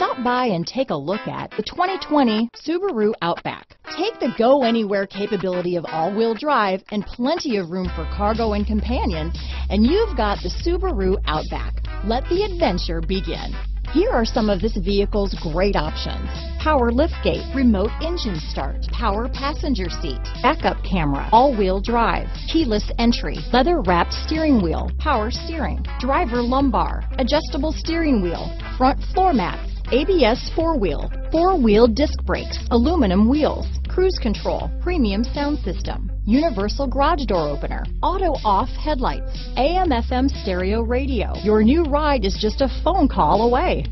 Stop by and take a look at the 2020 Subaru Outback. Take the go anywhere capability of all-wheel drive and plenty of room for cargo and companions, and you've got the Subaru Outback. Let the adventure begin. Here are some of this vehicle's great options. Power liftgate, remote engine start, power passenger seat, backup camera, all-wheel drive, keyless entry, leather wrapped steering wheel, power steering, driver lumbar, adjustable steering wheel, front floor mats, ABS four-wheel, four-wheel disc brakes, aluminum wheels, cruise control, premium sound system, universal garage door opener, auto off headlights, AM FM stereo radio. Your new ride is just a phone call away.